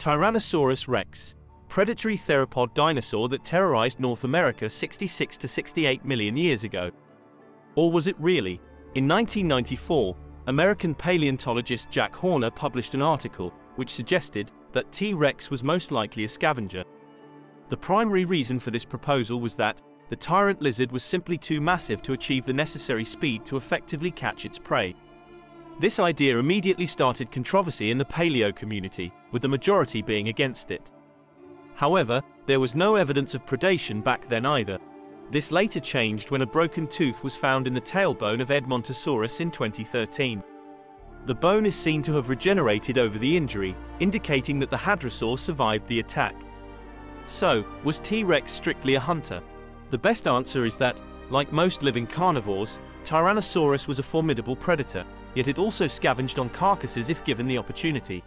Tyrannosaurus rex, predatory theropod dinosaur that terrorized North America 66 to 68 million years ago. Or was it really? In 1994, American paleontologist Jack Horner published an article which suggested that T-Rex was most likely a scavenger. The primary reason for this proposal was that the tyrant lizard was simply too massive to achieve the necessary speed to effectively catch its prey. This idea immediately started controversy in the paleo community, with the majority being against it. However, there was no evidence of predation back then either. This later changed when a broken tooth was found in the tailbone of Edmontosaurus in 2013. The bone is seen to have regenerated over the injury, indicating that the hadrosaur survived the attack. So, was T-Rex strictly a hunter? The best answer is that, like most living carnivores, Tyrannosaurus was a formidable predator, yet it also scavenged on carcasses if given the opportunity.